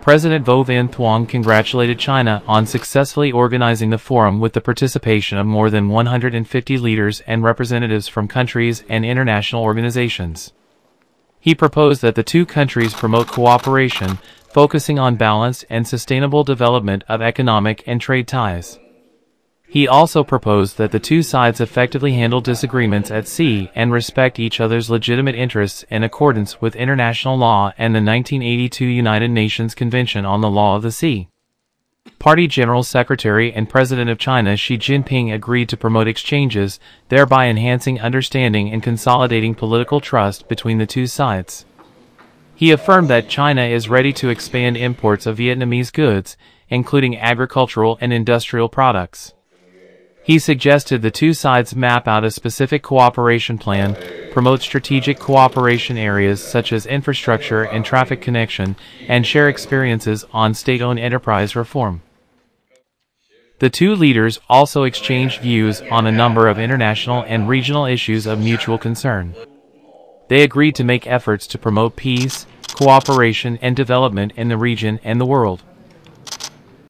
President Vo Van Thuong congratulated China on successfully organizing the forum with the participation of more than 150 leaders and representatives from countries and international organizations. He proposed that the two countries promote cooperation, focusing on balanced and sustainable development of economic and trade ties. He also proposed that the two sides effectively handle disagreements at sea and respect each other's legitimate interests in accordance with international law and the 1982 United Nations Convention on the Law of the Sea. Party General Secretary and President of China Xi Jinping agreed to promote exchanges, thereby enhancing understanding and consolidating political trust between the two sides. He affirmed that China is ready to expand imports of Vietnamese goods, including agricultural and industrial products. He suggested the two sides map out a specific cooperation plan, promote strategic cooperation areas such as infrastructure and traffic connection, and share experiences on state-owned enterprise reform. The two leaders also exchanged views on a number of international and regional issues of mutual concern. They agreed to make efforts to promote peace, cooperation, and development in the region and the world.